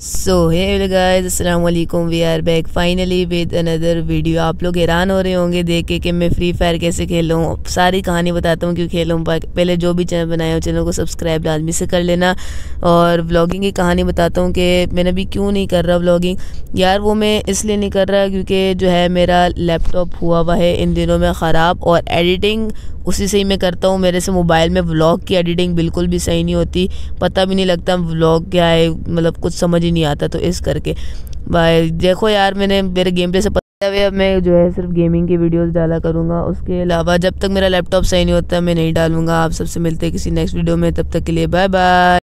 सो hey guys अस्सलाम we are back finally with another video आप लोग हैरान हो रहे होंगे देख के कि मैं फ्री फायर कैसे खेलूँ। सारी कहानी बताता हूँ क्यों खेलूँ पहले जो भी चैनल बनाया हो, चैनल को सब्सक्राइब लाजमी से कर लेना। और व्लॉगिंग की कहानी बताता हूँ कि मैंने अभी क्यों नहीं कर रहा व्लॉगिंग यार वो मैं इसलिए नहीं कर रहा क्योंकि जो है मेरा लैपटॉप हुआ हुआ है, इन दिनों में ख़राब। और एडिटिंग उसी से ही मैं करता हूँ। मेरे से मोबाइल में व्लॉग की एडिटिंग बिल्कुल भी सही नहीं होती। पता भी नहीं लगता व्लॉग क्या है मतलब कुछ समझ ही नहीं आता तो इस करके। भाई, देखो यार, मैंने मेरे गेम पे से पता है अब मैं जो है सिर्फ़ गेमिंग की वीडियोस डाला करूँगा। उसके अलावा, जब तक मेरा लैपटॉप सही नहीं होता, मैं नहीं डालूँगा। आप सबसे मिलते हैं किसी नेक्स्ट वीडियो में, तब तक के लिए बाय बाय